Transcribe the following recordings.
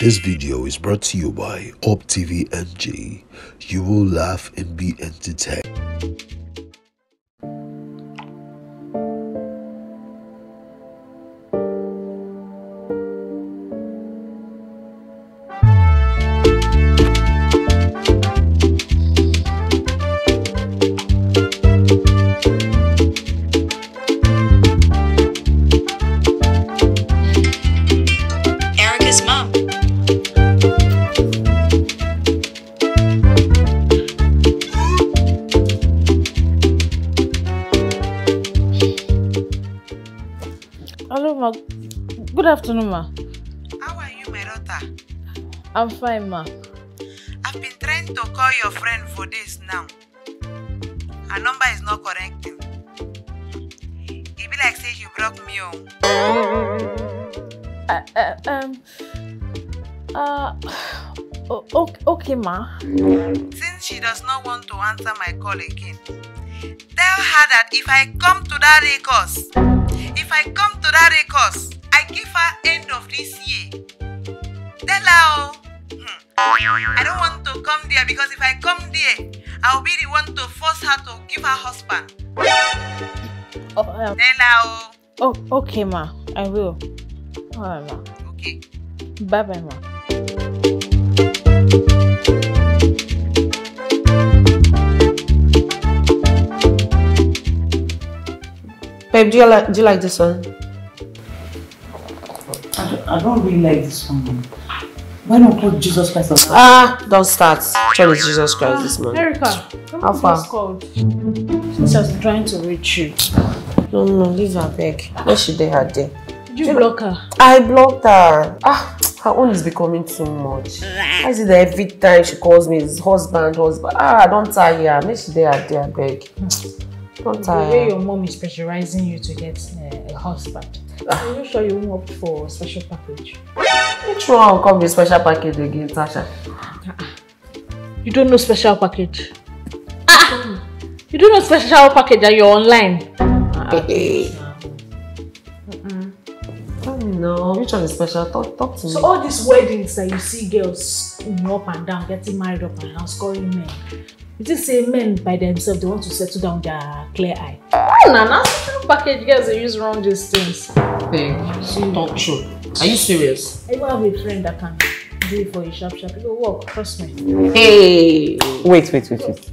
This video is brought to you by Up NG. You will laugh and be entertained. Afternoon, ma. How are you, my daughter? I'm fine, ma. I've been trying to call your friend for days now. Her number is not connecting. E be like say you block me oh. Uh, uh, um. Uh. okay, okay, ma. Since she does not want to answer my call again, tell her that if I come to that course, if I come to that course, I give her end of this year. Tell her oh. hmm, I don't want to come there because if I come there, I'll be the one to force her to give her husband. Oh, um, Tell her oh. oh, okay, ma. I will. Alright, ma. Okay. Bye, bye, ma. Babe, do you like do you like this one? I don't really like this one. Why not put Jesus Christ on? Ah, don't start. Trying to Jesus Christ this man. Erica, How far? called. Since I was trying to reach you. No, no, leave her back. Where should they her there? Did you block her? I blocked her. Ah, her own is becoming too much. I see that every time she calls me, it's husband, husband. Ah, don't tire her. Make she there, there, beg. The way your mom is pressurizing you to get uh, a husband. Are you sure you won't opt for a special package? Which one come with special package again, Tasha? You don't know special package. Ah! You don't know special package and you're online. No. Which one is special? Talk, talk to me. So all these weddings that you see girls up and down, getting married up and down, scoring men. You just say men by themselves they want to settle down their clear eye. Oh, na na special package girls they use wrong these things. Babe, talk oh, true. Are you serious? I even have a friend that can do it for you sharp sharp. It will work, trust me. Hey. Wait, wait, wait, wait.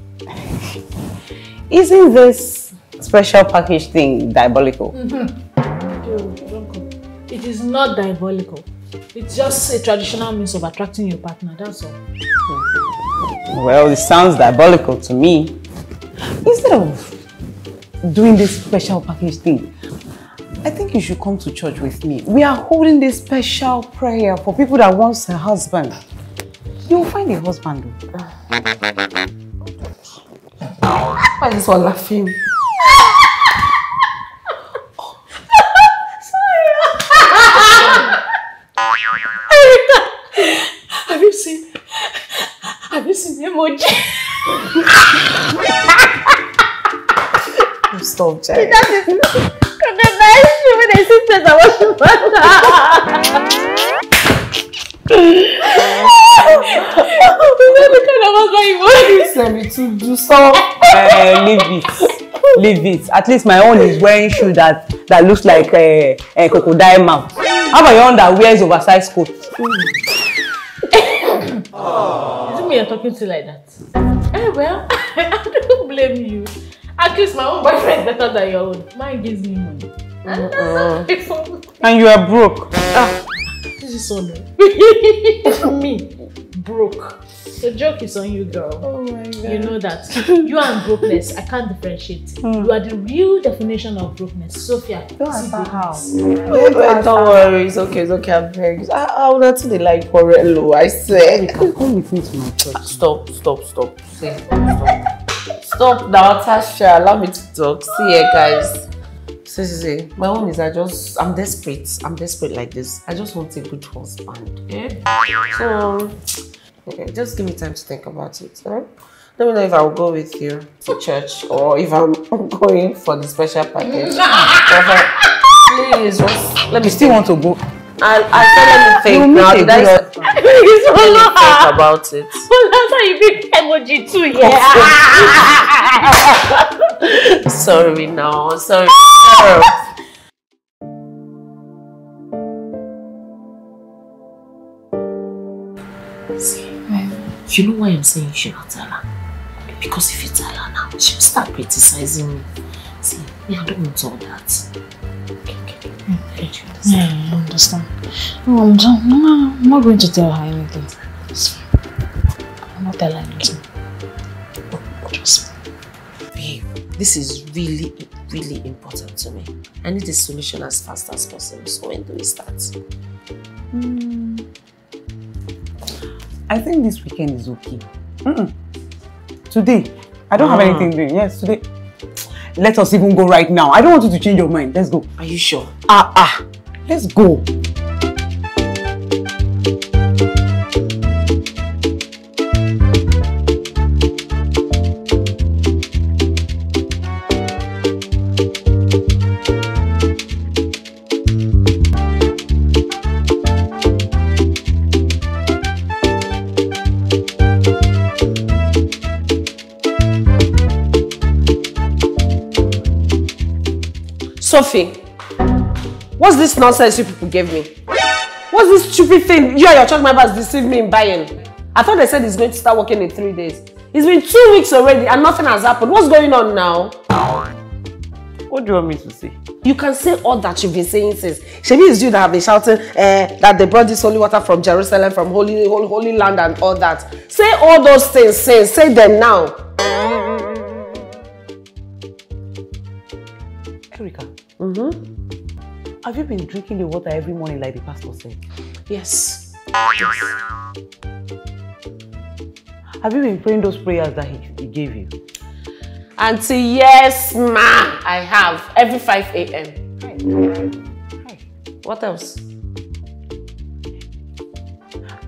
Isn't this special package thing diabolical? Mm-hmm. Yo, don't. It is not diabolical. It's just a traditional means of attracting your partner, that's all. Hmm. Well, it sounds diabolical to me. Instead of doing this special package thing, I think you should come to church with me. We are holding this special prayer for people that wants a husband. You'll find a husband. Why is this one laughing? Have you seen? Have you seen emoji? Stop, Jay. the nice shoe when they see face I want to the kind of husband you want. Send me to do so. Eh, eh, leave it. Leave it. At least my own is wearing shoe that that looks like a, a crocodile mouth. How about your own that wears oversized coat? Hmm. Is it me you're talking to like that? Eh, well, I don't blame you. At least my own boyfriend is better than your own. Mine gives me money. And that's. And you are broke. This is so low. me, broke. The joke is on you, girl. Oh my god. You know that. You and brokenness, I can't differentiate. You are the real definition of brokenness. Sophia, Don't answer how. Wait, wait, don't worry. It's okay. It's okay. I'm begging. I, I would not they like Porello. I said. Come with me to my church. Stop, stop, stop. See, stop. Stop now, Tasha. Allow me to talk. See here, guys. See, see, see. My own is I just, I'm desperate. I'm desperate like this. I just want a good husband. Yeah? So, okay, just give me time to think about it. Alright? Let me know if I will go with you to church or if I'm going for the special package. I- Please, just let me You still want to go? I, I said let me think You now. Did I, good It's Let me think about it. Well, that's how you big emoji too, yeah. Sorry now. Sorry. You know why I'm saying you should not tell her? Because if you tell her now, she'll start criticizing me. See, me, I don't want all that. Okay, okay. Don't understand? Yeah, I understand. No, I'm, not, I'm not going to tell her anything. I'm not tell her anything. Just Babe, this is really, really important to me. I need a solution as fast as possible. So when do we start? Mm. I think this weekend is okay. Mm-mm. Today, I don't have Ah. anything doing. Yes, today. Let us even go right now. I don't want you to change your mind. Let's go. Are you sure? Ah, ah. Let's go. What's this nonsense you people gave me? What's this stupid thing you and your church members deceived me in buying? I thought they said it's going to start working in three days. It's been two weeks already and nothing has happened. What's going on now? What do you want me to say? You can say all that you've been saying since. Shebi is you that have been shouting uh, that they brought this holy water from Jerusalem, from holy, holy, holy land and all that. Say all those things, say, say them now. Mm-hmm. Have you been drinking the water every morning like the pastor said? Yes. yes. Have you been praying those prayers that he, he gave you? Auntie, yes, ma, I have. Every 5 a.m. Hi. What else?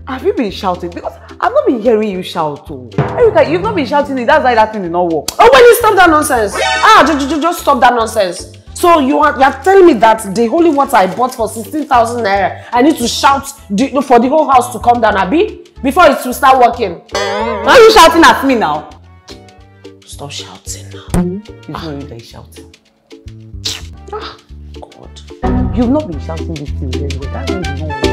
Have you been shouting? Because I've not been hearing you shout. Oh. Erica, you've not been shouting it. That's why that thing did not work. Oh, when you stop that nonsense. Ah, just, just, just stop that nonsense. So you are, you are telling me that the holy water I bought for 16,000 naira, I need to shout the, for the whole house to come down, Abi? Before it will start working. Why are you shouting at me now? Stop shouting now. It's not you that is shouting. Ah, God. You've not been shouting this thing very well. That's why you know.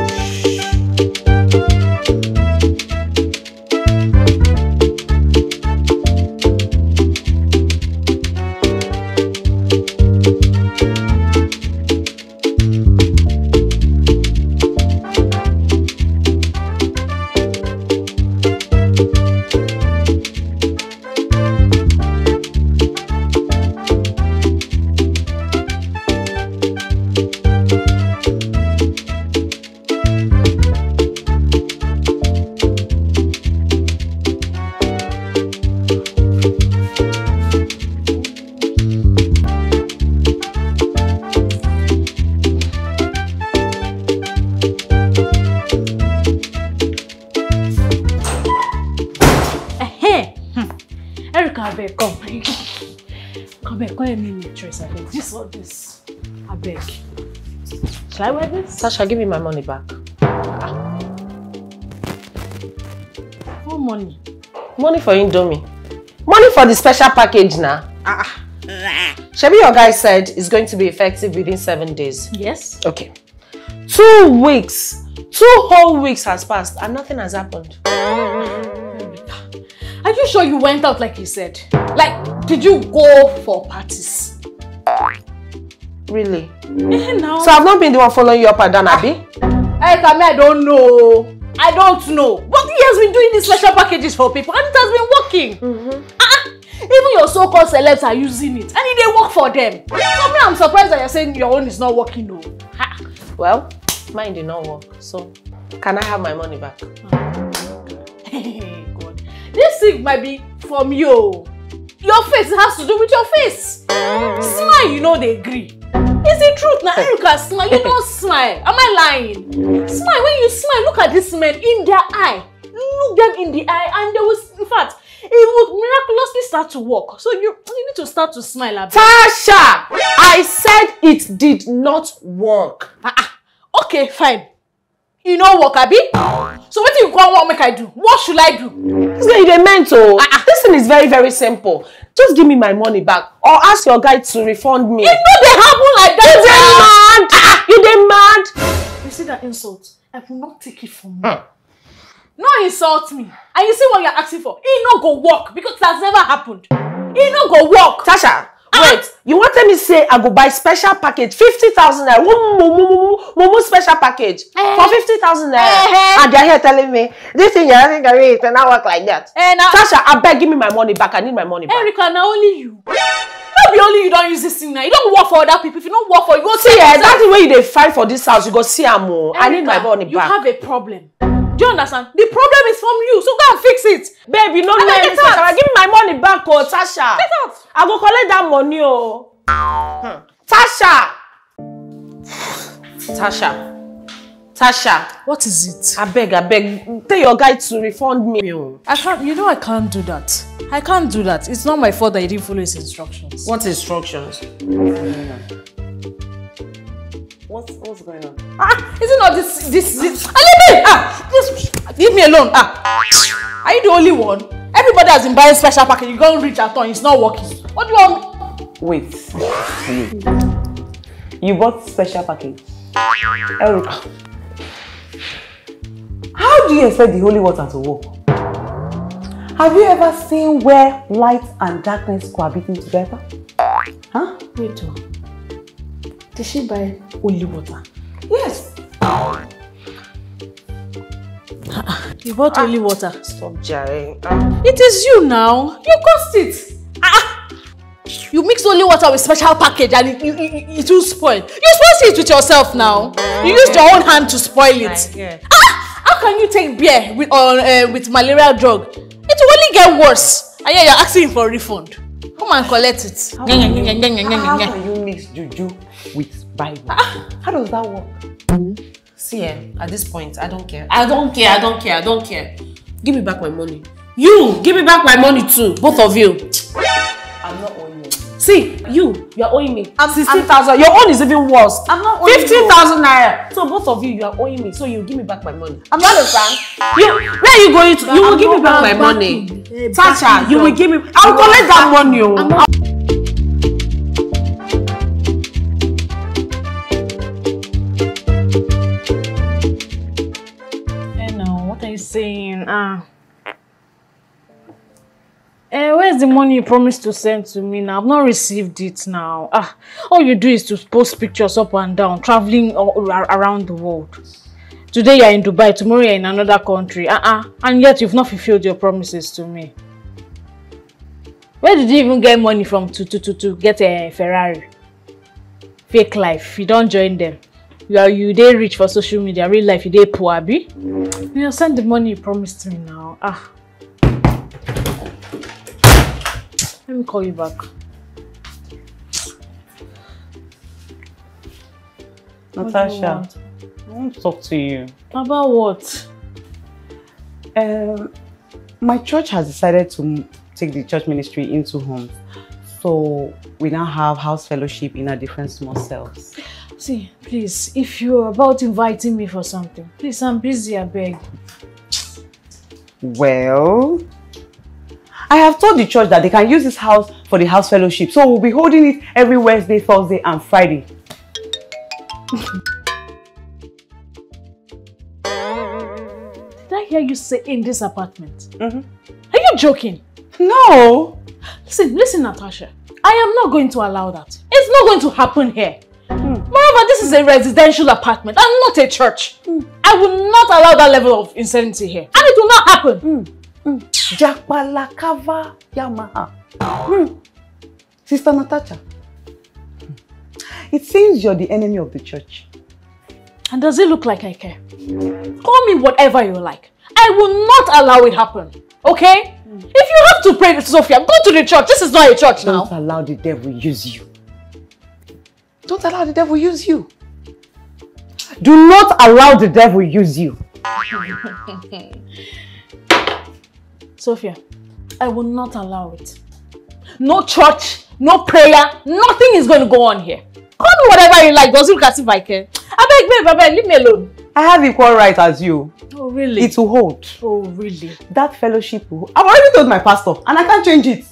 Dress, I beg. This or this, I beg. Shall I wear this? Sasha, give me my money back. What money? Money for Indomie. Money for the special package now. Ah. Shebi, your guy said it's going to be effective within seven days. Yes. Okay. Two weeks. Two whole weeks has passed and nothing has happened. Are you sure you went out like you said? Like, did you go for parties? Really? Now. So I've not been the one following you up and down, Abby? Erica, me, I don't know. I don't know. But he has been doing these special packages for people and it has been working. Ah, even your so-called celebs are using it and it dey work for them. So me, I'm surprised that you're saying your own is not working. No. Ha. Well, mine did not work. So can I have my money back? Hey, God. This thing might be from you. Your face has to do with your face. Smile, you know they agree. It's the truth now. Erica, smile. You don't smile. Am I lying? Smile. When you smile, look at this man in their eye. Look them in the eye, and they will, in fact, it would miraculously start to work. So you, you need to start to smile. Tasha! I said it did not work. Ah, ah. Okay, fine. E no work abi so wetin you come wan make i do what should i do This guy, you dey meant oh. Ah, ah. This thing is very, very simple. Just give me my money back or ask your guy to refund me. e no dey happen like You dey that mad? You dey mad? you see that insult i will not take it from you no insult me and you see what you're asking for e no go work because it has never happened e no go work Tasha, wait. You wan tell me say I go buy special package fifty thousand naira one mumu mumu special package Eh. for fifty thousand naira Eh. and they are here telling me this thing you are having carry it not work like that. Eh, na- Tasha, abeg give me my money back. I need my money back. Erica, na only you. No be only you don use this thing now. You don work for other people. If you don't work for you, go See, eh, that thing wey you dey find for this house, you go see am o. I need my Erica, money You back. have a problem. Do you understand? The problem is from you, so go and fix it. Babe, you no know get out. Tasha, give me my money back o, Tasha. Get out. I go collect that money o. Hmm. Tasha. Tasha. Tasha. What is it? Abeg, abeg, tell your guy to refund me o. I can't. You know I can't do that. I can't do that. It's not my fault that you didn't follow his instructions. What instructions? What's what's going on? Ah, is it not this? This? this ah, leave me! Ah, this. Leave me alone. Ah, are you the only one? Everybody has been buying special package. You go and reach at all. It's not working. What do you want? Wait. You bought special package. Erica. How do you expect the holy water to work? Have you ever seen where light and darkness cohabiting together? Huh? Wait, oh. Did she buy only water? Yes. You bought only water. Stop jarring. It is you now. You caused it. Ah! You mix only water with special package and it, it, it, it will spoil. You spoil it with yourself now. You used your own hand to spoil it. Ah! How can you take beer with, uh, uh, with malaria drug? It will only get worse. And yeah, you're asking for a refund. Come and collect it. How can you mix juju with Bible? How does that work? See, eh, at this point, I don't care. I don't care. I don't care. I don't care. Give me back my money. You, give me back my money too. Both of you. I'm not owing you. See, you, you're owing me. I'm- sixteen thousand. Your own is even worse. I'm not owing you. Fifteen thousand naira. So both of you, you are owing me. So you give me back my money. I'm not understand. You, where are you going to? You will I'm give me back my money. backing. Eh, you will give me. I'll collect that money. Saying? Ah. Eh, where's the money you promised to send to me now? I've not received it now. Ah, all you do is to post pictures up and down, traveling all around the world. Today you're in Dubai, tomorrow you're in another country. Uh-uh. And yet you've not fulfilled your promises to me. Where did you even get money from to to to, to get a Ferrari? Fake life. You don't join them. You are you dey rich for social media. Real life you dey poor, abi? You know send the money you promised me now. Ah. Let me call you back. What do you Natasha? I want to talk to you. About what? Um, my church has decided to take the church ministry into homes. So we now have house fellowship in our different small cells. See, please, if you're about inviting me for something, please, I'm busy, I beg. Well, I have told the church that they can use this house for the house fellowship. So we'll be holding it every Wednesday, Thursday, and Friday. Did I hear you say in this apartment? Mhm. Are you joking? No. Listen, listen, Natasha. I am not going to allow that. It's not going to happen here. This is a residential apartment and not a church. I will not allow that level of insanity here. And it will not happen. Hmm. Hmm. Jakbalakava Yamaha. Hmm. Sister Natasha. Hmm. It seems you're the enemy of the church. And does it look like I care? Call me whatever you like. I will not allow it happen. Okay? If you have to pray to Sophia, go to the church. This is not a church Don't now. allow the devil use you. Don't allow the devil use you. Do not allow the devil use you. Sophia, I will not allow it. No church, no prayer, nothing is going to go on here. Call me whatever you like. Does it look as if I care? I beg, babe, I beg, leave me alone. I have equal right as you. Oh, really? It will hold. Oh, really? That fellowship will I've already told my pastor and I can't change it.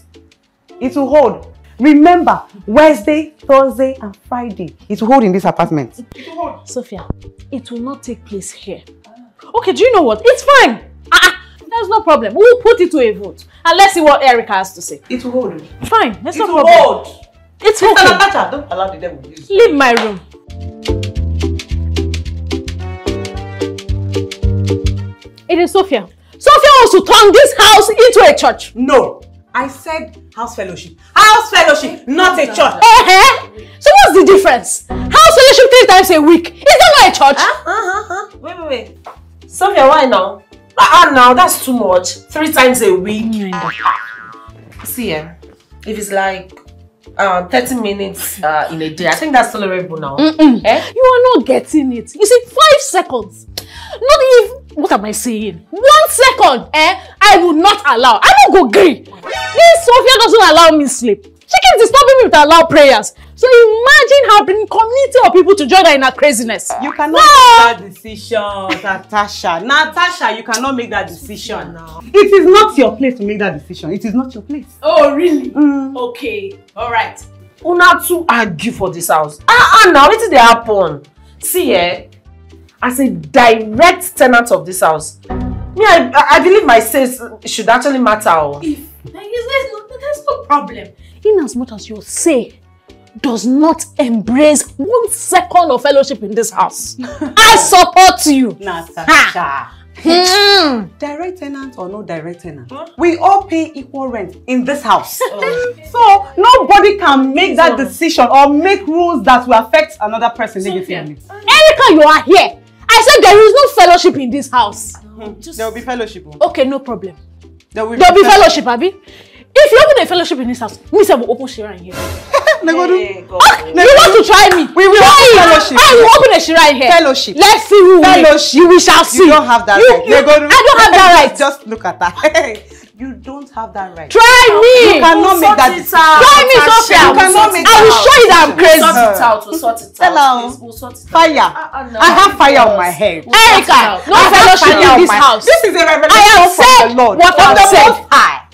It will hold. Remember, Wednesday, Thursday, and Friday. It will hold in this apartment. It will hold. Sophia, it will not take place here. Okay, do you know what? It's fine. Ah, ah, there's no problem. We'll put it to a vote. And let's see what Erica has to say. It will hold. Fine, there's It no will problem. hold. It's Sister okay. Natasha, don't allow the devil to. Leave my room. It is Sophia. Sophia wants to turn this house into a church. No. I said house fellowship. House fellowship, not a church. Eh? So what's the difference? House fellowship three times a week. Is that not a church? Uh-huh. Wait, wait, wait. Sophia, why now? Ah, uh, now that's too much. Three times a week. See, eh, if it's like uh, 30 minutes uh, in a day, I think that's tolerable now. Eh? You are not getting it. You see, five seconds. Not if, what am I saying? One second, eh? I will not allow. I don't go green. This Sophia doesn't allow me sleep. She keeps disturbing me with her loud prayers. So imagine her bringing community of people to join her in her craziness. You cannot No! make that decision, Natasha. Natasha, you cannot make that decision now. It is not your place to make that decision. It is not your place. Oh, really? Mm. Okay. All right. Una too argue for this house. Ah, ah, now wetin dey happen? See, eh, as a direct tenant of this house, me, I, I- I believe my say should actually matter. Oh. If there is, there's, no, there's no problem. In as much as your say does not embrace one second of fellowship in this house, I support you. Natasha. Hmm. Direct tenant or no direct tenant, we all pay equal rent in this house. so nobody can make that decision or make rules that will affect another person negatively. Erica, you are here. I said there is no fellowship in this house. Hmm. There will be fellowship. oh. Okay, no problem. There will There will be fellowship, Abi. If you open a fellowship in this house, me say will open Shira in here. They go do You want to try me? We will try open fellowship. Ah, I will open a Shira in here. Fellowship. Let's see who wins. Fellowship. You we shall see. You don't have that You- right. you- They go do- I don't have that right. Just look at that. you don't have that right. Try me. You cannot make that decision. Try me, Sophia. You cannot make I will that show you that I'm We'll sort crazy. it out. We'll sort it out. please. We'll sort it out. Fire. Ah, ah, no. I have fire on my head. Erica, no fellowship fire in this house. This is a revelation from the Lord. what I've said. Most High.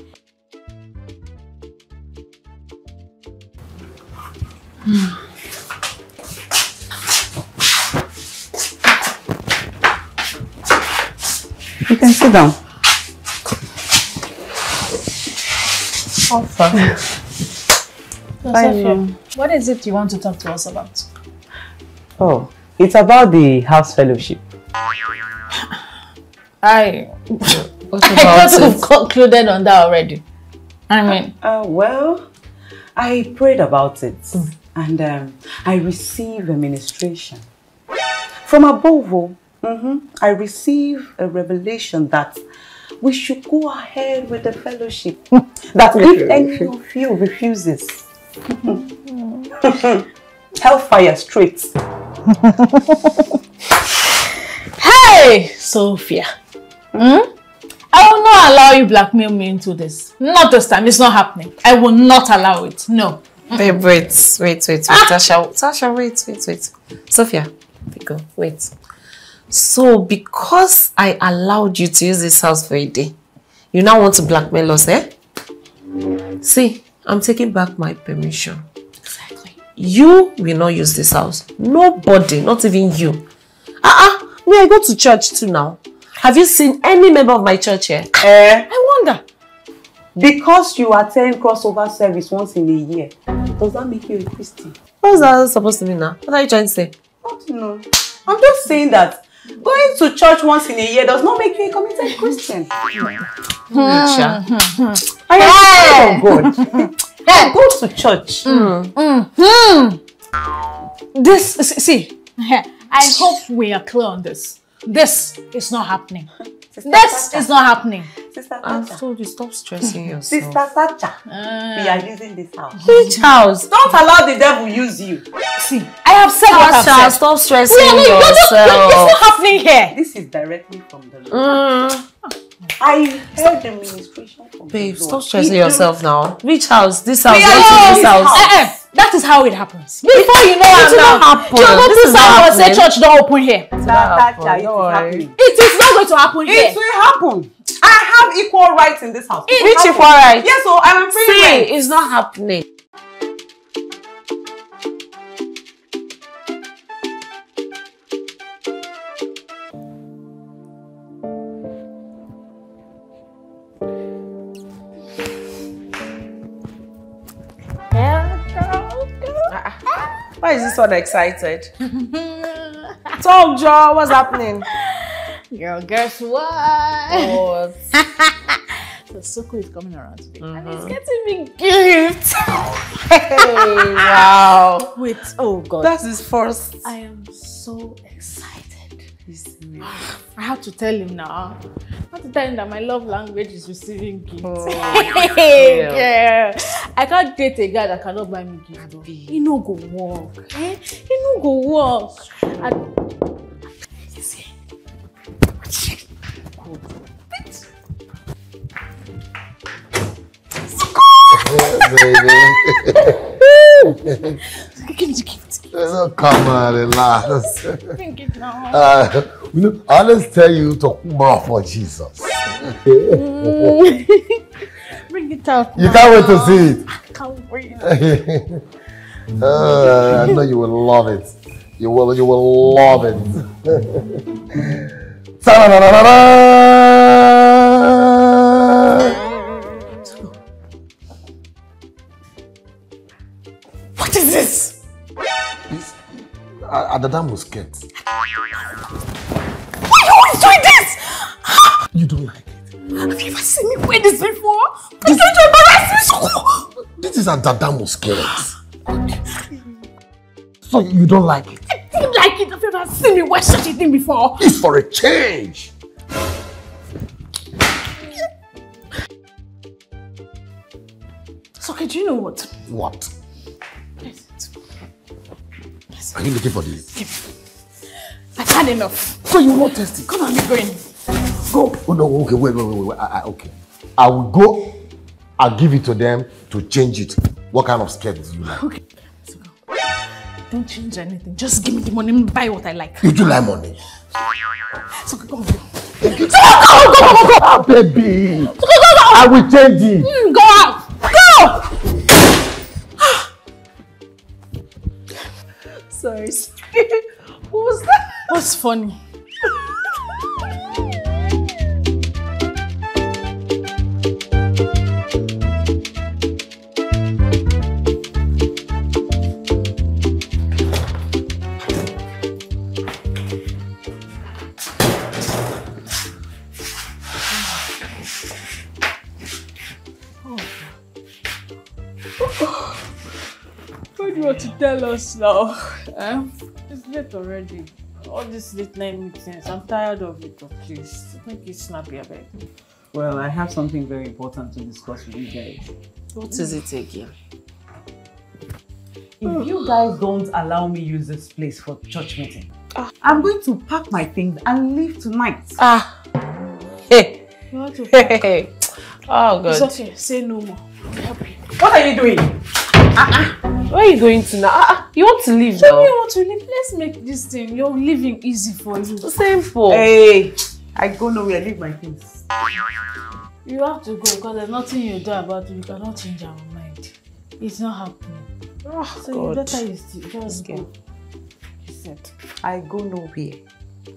You can sit down. Sophia, what is it you want to talk to us about? Oh, it's about the house fellowship. I I thought we've concluded on that already. I mean, Uh, well, I prayed about it and um, I received a ministration. From above, oh, mhm, I received a revelation that we should go ahead with the fellowship. that if any of you refuses, hellfire straight. hey, Sophia. Hmm? I will not allow you blackmail me into this. Not this time. It's not happening. I will not allow it. No. Babe, wait, wait, wait, wait. Tasha, Tasha, wait, wait, wait. Sophia, Pico, wait. So, because I allowed you to use this house for a day, you now want to blackmail us, eh? See, I'm taking back my permission. Exactly. You will not use this house. Nobody, not even you. Ah, uh uh me, I go to church too now. Have you seen any member of my church here? Eh, I wonder. because you attend crossover service once in a year, does that make you a Christian? What's that supposed to mean now? What are you trying to say? Not to know. I'm just saying that going to church once in a year does not make you a committed hmm. Christian. Hmm. Sha. Hmm. I am God. I go to church. This, see, I hope we are clear on this. This is not happening. This is not happening. Sister I've Sacha. told you, stop stressing yourself. Sister Sacha. we are using this house. Which house? Don't allow the devil use you. See, I have said what I've said. stop stressing Yeah, no, no, no, no, It's yourself. not happening here. This is directly from the Lord. Mm, I heard the ministration from babe, the stop stressing yourself now. Which house? This house? We are till this this house. house. Eh, eh. That is how it happens. Before you know It I'm will not happen. you go This to is not someone say happening. church don't open here. Oh, that, that, that, it don't is happening. It is not going to happen It here. will happen. I have equal rights in this house. It Which equal right? Yes, so I'm a free See, it's not happening. Why is this one excited? Talk, Joe. What's happening? Girl, guess what? What? The Soko is coming around today. And Mm-hmm. he's getting me gifts. Hey, wow. Wait, oh God. That's his first. I am so excited. I have to tell him now. I have to tell him that my love language is receiving gifts. hey, yeah. I can't date a guy that cannot buy me gifts. though. He no go work. Eh? He no go work. And give me the gift. No, come on, relax. Bring it now. Uh, you know, I always tell you to more for Jesus. Bring it out. You now. can't wait to see it. I Can't wait. Uh, I know you will love it. You will, you will love it. Ta-da-da-da-da-da! What is this? It's uh, Adada Musket. Why you always doing this? You don't like it. Have you ever seen me wear this before? Please don't embarrass me so. This is Adada Musket. So you don't like it? I don't like it. Have you ever seen me wear such a thing before? It's for a change. So, okay, do you know what? What? Are you looking for the? I've had enough. So you won't test it? Come on, we're going. Go. Oh no. Okay. Wait. Wait. Wait. wait. I, I, okay. I will go. I'll give it to them to change it. What kind of skirt do you like? Okay. Let's go. Don't change anything. Just give me the money and buy what I like. You do like money. So, come on. Go, go, go, Ah, baby. Go, go, go. I will change it. Mm, go out. Go! Sorry. what was that? What's funny? What you want to tell us now? Eh? It's late already. All these late night meetings, I'm tired of it, oh, please. Make it snappy, I beg. Well, I have something very important to discuss with you guys. What is it again? If you guys don't allow me use this place for church meeting, I'm going to pack my things and leave tonight. Ah. Hey. You want to Hey. hey. Oh It's God. okay. Say no more. I'll help you. What are you doing? Where are you going to now? Ah, ah, you want to leave Tell now? me you want to leave. Let's make this thing. You're living easy for you. Simple. Hey, I go nowhere. Leave my things. You have to go because there's nothing you do about it. You cannot change our mind. It's not happening. Oh, So you God. better you still just Okay. go. He said. I go nowhere.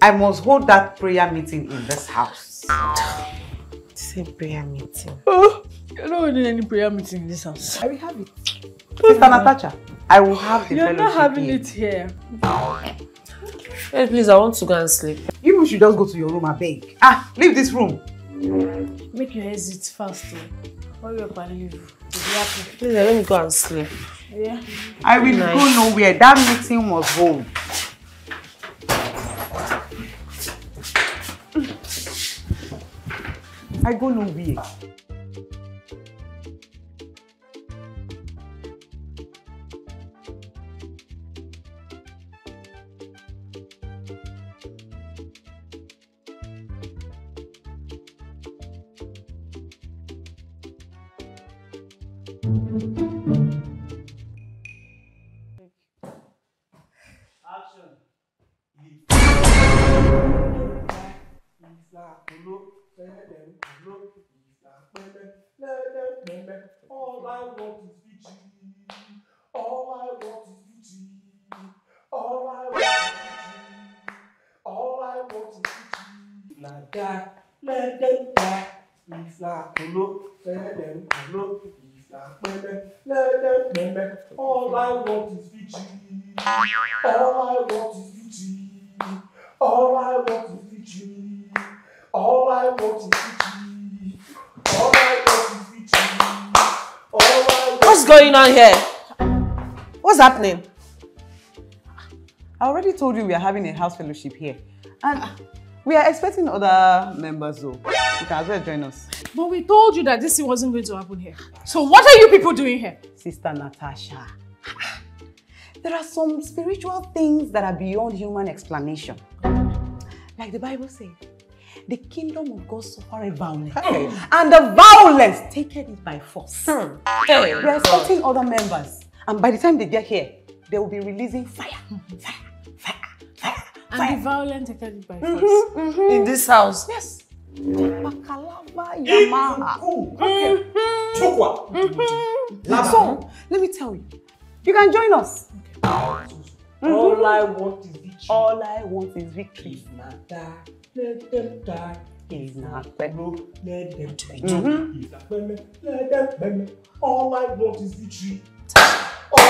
I must hold that prayer meeting in this house. Same prayer meeting. Oh, You're not holding any prayer meeting in this house. I will have it. Sister Natasha, I will have the You're not having here. it here. Hey, please, I want to go and sleep. You should just go to your room, I beg. Ah, leave this room. Make your exit fast. Oh. Hurry up and leave. You'll be happy. Please, let me go and sleep. Yeah. I will Nice. go nowhere. That meeting was hold. I go nowhere. Happening? I already told you we are having a house fellowship here. And we are expecting other members though. You can as well join us. But we told you that this wasn't going to happen here. So what are you people doing here? Sister Natasha. There are some spiritual things that are beyond human explanation. Like the Bible says, the kingdom of God suffereth violence, hmm. and the violence taken it by force. Hey, We are expecting other members, and by the time they get here, they will be releasing fire, mm-hmm. fire, fire, fire, And fire. the violent taken it by force. Mm-hmm, mm-hmm. in this house. Yes. Mm. Bakalava Yamaha. Cool. Okay. Chokwa. So, let me tell you, you can join us. All I want is victory. All I want is victory. If na die, let them die. Is not Kolo, let them kolo. If na peme, let them peme. All I want is victory.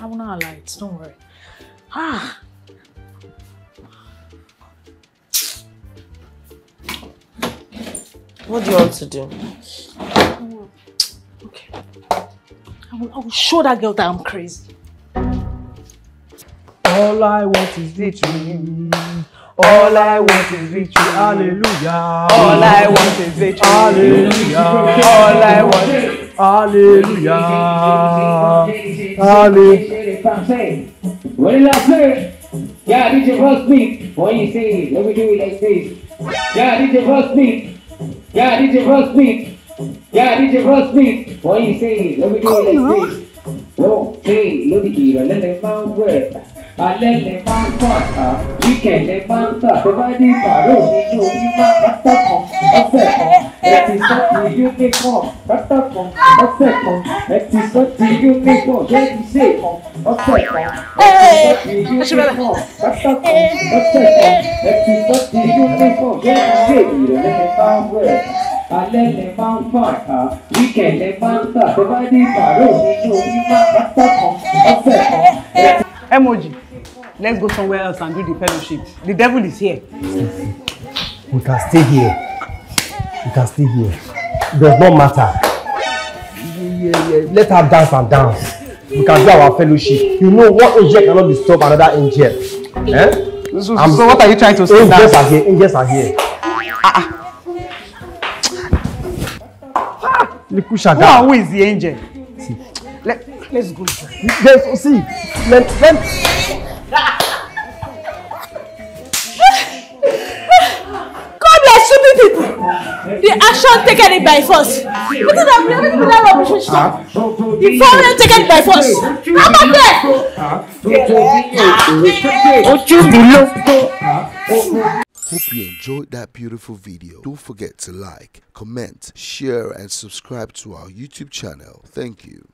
I will not allow it. Don't worry. Ah, What do you want to do? okay. I will, I will show that girl that I'm crazy. All I want is victory. All I want is victory. Hallelujah. All I want is victory. Hallelujah. All I want is Hallelujah. Hallelujah. What did I say? Yeah, did your first beat. What you say? Let me do it like this. Yeah, did your first beat. Yeah, did your first beat. Yeah, did your first beat. What you say? Let me do it like this. Oh, hey, look at you. Let them found word. I let them found part. We can let found thought. The body paro. We know we might cut up on. Affect. That is what we uniform. Cut up on. Affect. That is what we uniform. That is safe. Affect. That is what we uniform. Cut up on. Affect. That is what we uniform. That is safe. We let them found word. I let them found part. We can let found thought. The body paro. We know we might cut up on. Affect. emoji. Let's go somewhere else and do the fellowship. The devil is here. We can stay here. We can stay here. It does not matter. Yeah, yeah. Let her dance and dance. We can do our fellowship. You know one angel cannot disturb another angel. Eh? So, I'm- so what are you trying to say Angels now? are here. Angels are here. Little Who, shaga. and who is the angel? Let, let's go. Yes, see. Let, let, God bless stupid people. The action taken it by force. Look at that, look at that rubbish stuff. The violent taken it by force. How about that? Hope you enjoyed that beautiful video. Don't forget to like, comment, share, and subscribe to our YouTube channel. Thank you.